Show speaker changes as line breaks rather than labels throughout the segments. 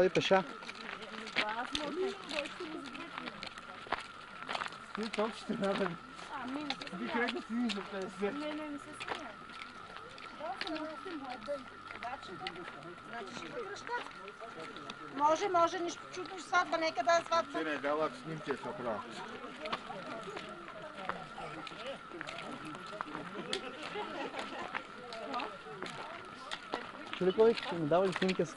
Ходи пеша.
Ти толкова ще трябва
не се
би край да си за 50.
Не, не, не се смея.
Може, може, нищо чудно сватба, нека да е сватба.
Сине, дават снимки са прав.
Чули викаш? Ми дава ли снимки да се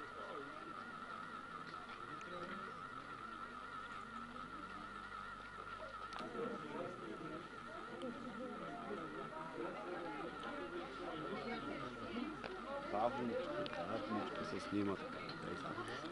根元から大好きです。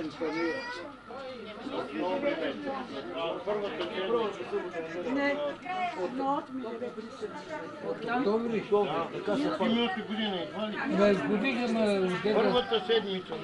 бавничко се снима така.
Минути година, едва ли?
Без година ме
Първата седмица.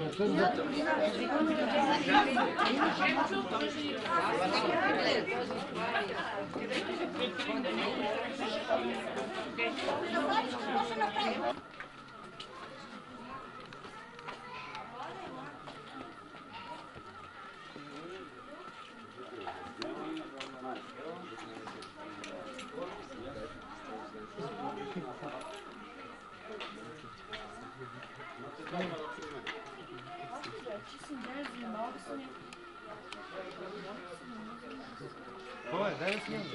Кой е? Дай да снимам.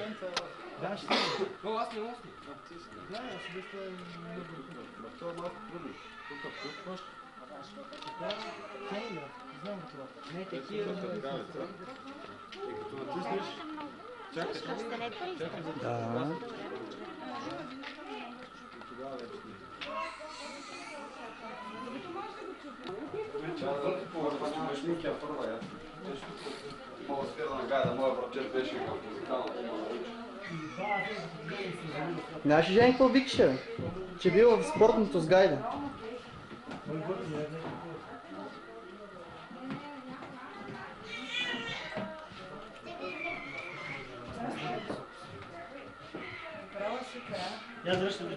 Да, ще снимам. О, аз не мога Да, аз ще бих
Това е малко трудно. Тук вкупваш,
Кейна, знам го това. Не, такива.
и като натиснеш,
Да.
Чакай, снимки, а първа я. Мога да спира на гайда, моя братчет беше в музикалната.
Знаеш ли, викаше, бе? Че бил в спортното с гайда.
Я завършвам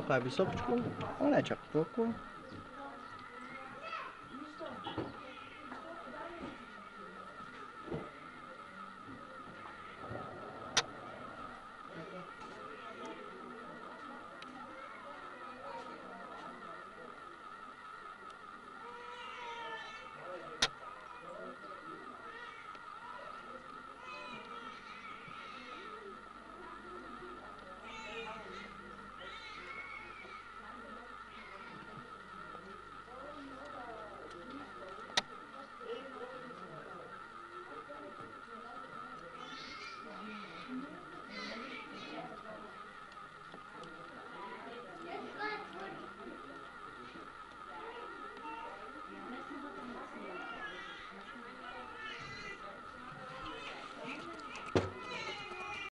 децата.
Малко е високичко, но не чак толкова.